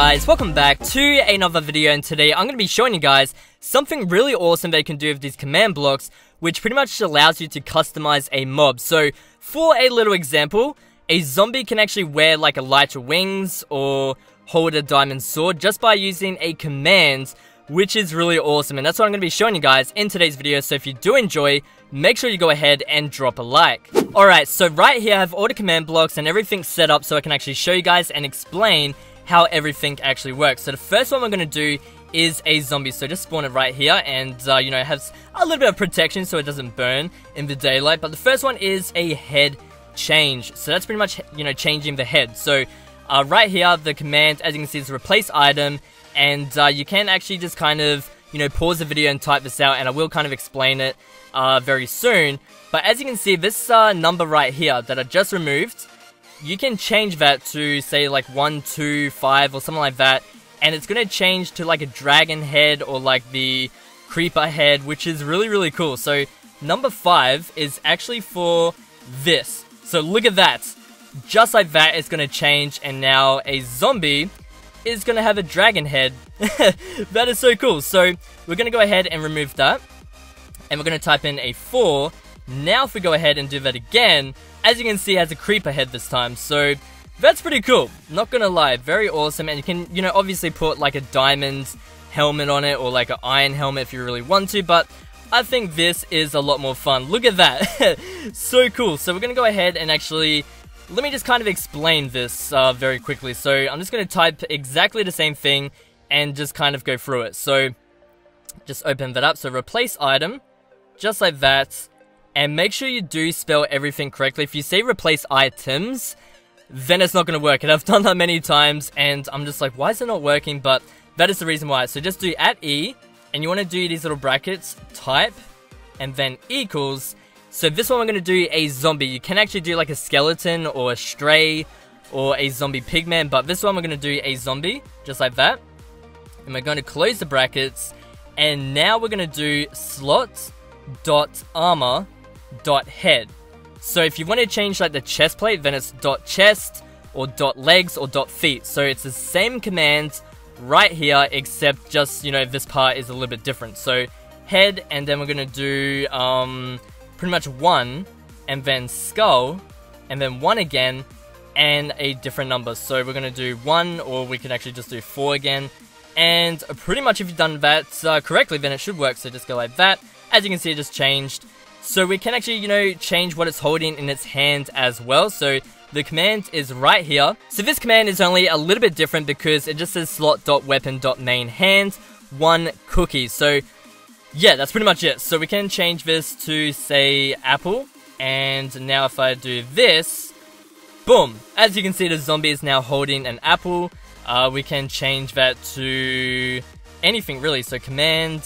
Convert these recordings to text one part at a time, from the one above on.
guys, welcome back to another video and today I'm going to be showing you guys something really awesome they can do with these command blocks which pretty much allows you to customize a mob. So for a little example, a zombie can actually wear like elytra wings or hold a diamond sword just by using a command which is really awesome and that's what I'm going to be showing you guys in today's video so if you do enjoy make sure you go ahead and drop a like. Alright so right here I have all the command blocks and everything set up so I can actually show you guys and explain how everything actually works. So the first one we're going to do is a zombie. So just spawn it right here and, uh, you know, it has a little bit of protection so it doesn't burn in the daylight. But the first one is a head change. So that's pretty much, you know, changing the head. So uh, right here, the command, as you can see, is replace item. And uh, you can actually just kind of, you know, pause the video and type this out. And I will kind of explain it uh, very soon. But as you can see, this uh, number right here that I just removed you can change that to say like 1, 2, 5 or something like that and it's going to change to like a dragon head or like the creeper head which is really really cool. So number 5 is actually for this. So look at that. Just like that it's going to change and now a zombie is going to have a dragon head. that is so cool. So we're going to go ahead and remove that and we're going to type in a 4 now if we go ahead and do that again, as you can see, has a creeper head this time, so that's pretty cool. Not gonna lie, very awesome, and you can, you know, obviously put like a diamond helmet on it, or like an iron helmet if you really want to, but I think this is a lot more fun. Look at that. so cool. So we're gonna go ahead and actually, let me just kind of explain this uh, very quickly. So I'm just gonna type exactly the same thing and just kind of go through it. So just open that up. So replace item, just like that. And make sure you do spell everything correctly. If you say replace items, then it's not going to work. And I've done that many times, and I'm just like, why is it not working? But that is the reason why. So just do at E, and you want to do these little brackets, type, and then equals. So this one we're going to do a zombie. You can actually do like a skeleton or a stray or a zombie pigman, but this one we're going to do a zombie, just like that. And we're going to close the brackets, and now we're going to do slot dot armor dot head. So if you want to change like the chest plate, then it's dot chest or dot legs or dot feet. So it's the same command right here, except just, you know, this part is a little bit different. So head, and then we're going to do um, pretty much one, and then skull, and then one again, and a different number. So we're going to do one, or we can actually just do four again. And pretty much if you've done that uh, correctly, then it should work. So just go like that. As you can see, it just changed. So we can actually, you know, change what it's holding in its hand as well. So the command is right here. So this command is only a little bit different because it just says slot.weapon.main hand, one cookie. So yeah, that's pretty much it. So we can change this to say apple. And now if I do this, boom. As you can see, the zombie is now holding an apple. Uh, we can change that to anything really. So command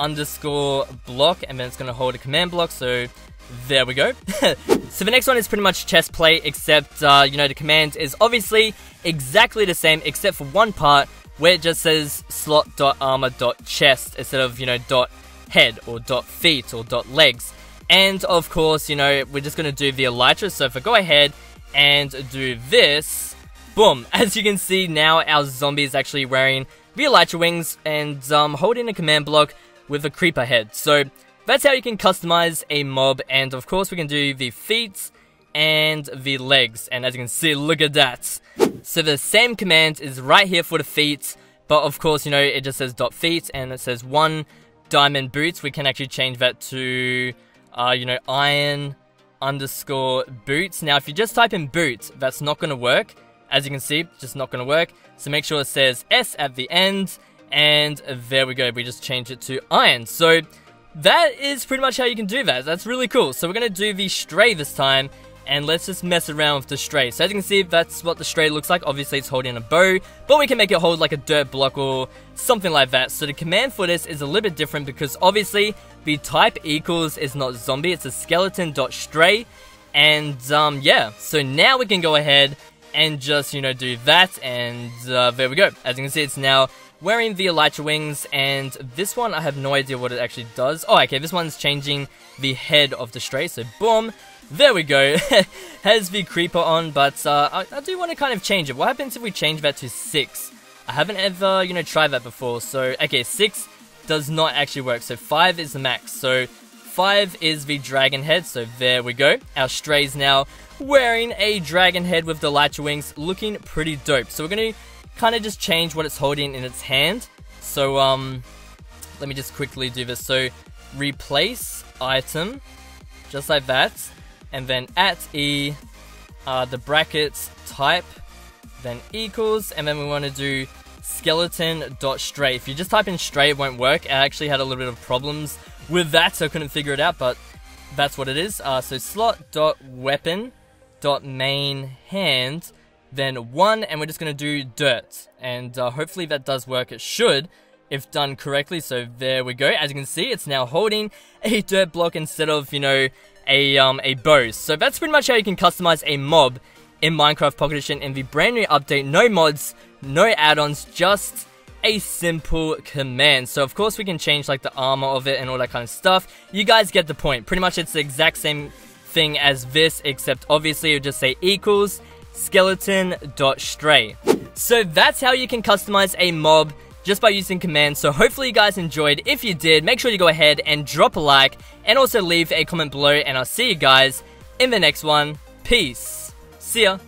underscore block, and then it's going to hold a command block, so there we go. so the next one is pretty much chest plate, except, uh, you know, the command is obviously exactly the same, except for one part, where it just says slot.armor.chest instead of, you know, dot head, or dot feet, or dot legs. And, of course, you know, we're just going to do the elytra, so if I go ahead and do this, boom, as you can see now, our zombie is actually wearing the elytra wings and um, holding a command block with a creeper head. So that's how you can customize a mob, and of course we can do the feet and the legs, and as you can see, look at that. So the same command is right here for the feet, but of course, you know, it just says dot feet, and it says one diamond boots. We can actually change that to, uh, you know, iron underscore boots. Now, if you just type in boots, that's not going to work. As you can see, just not going to work. So make sure it says S at the end, and there we go, we just changed it to iron. So that is pretty much how you can do that. That's really cool. So we're going to do the stray this time, and let's just mess around with the stray. So as you can see, that's what the stray looks like. Obviously, it's holding a bow, but we can make it hold like a dirt block or something like that. So the command for this is a little bit different because obviously the type equals is not zombie, it's a skeleton dot stray. And um, yeah, so now we can go ahead and just, you know, do that, and uh, there we go. As you can see, it's now wearing the Elytra wings, and this one, I have no idea what it actually does. Oh, okay, this one's changing the head of the stray, so boom, there we go. Has the creeper on, but uh, I, I, do want to kind of change it. What happens if we change that to 6? I haven't ever, you know, tried that before. So, okay, 6 does not actually work. So 5 is the max. So 5 is the dragon head. So there we go. Our Stray's now wearing a dragon head with the Elytra wings, looking pretty dope. So we're going to kind of just change what it's holding in its hand. So, um, let me just quickly do this. So, replace item, just like that, and then at E, uh, the brackets type, then equals, and then we want to do skeleton dot. If you just type in stray, it won't work. I actually had a little bit of problems with that, so I couldn't figure it out, but that's what it is. Uh, so slot dot weapon dot main hand then one, and we're just going to do dirt. And uh, hopefully that does work. It should, if done correctly. So there we go. As you can see, it's now holding a dirt block instead of, you know, a, um, a bow. So that's pretty much how you can customize a mob in Minecraft Pocket Edition in the brand new update. No mods, no add-ons, just a simple command. So of course we can change like the armor of it and all that kind of stuff. You guys get the point. Pretty much it's the exact same thing as this, except obviously would just say equals skeleton.stray. So that's how you can customize a mob just by using commands. So hopefully you guys enjoyed. If you did, make sure you go ahead and drop a like and also leave a comment below and I'll see you guys in the next one. Peace. See ya.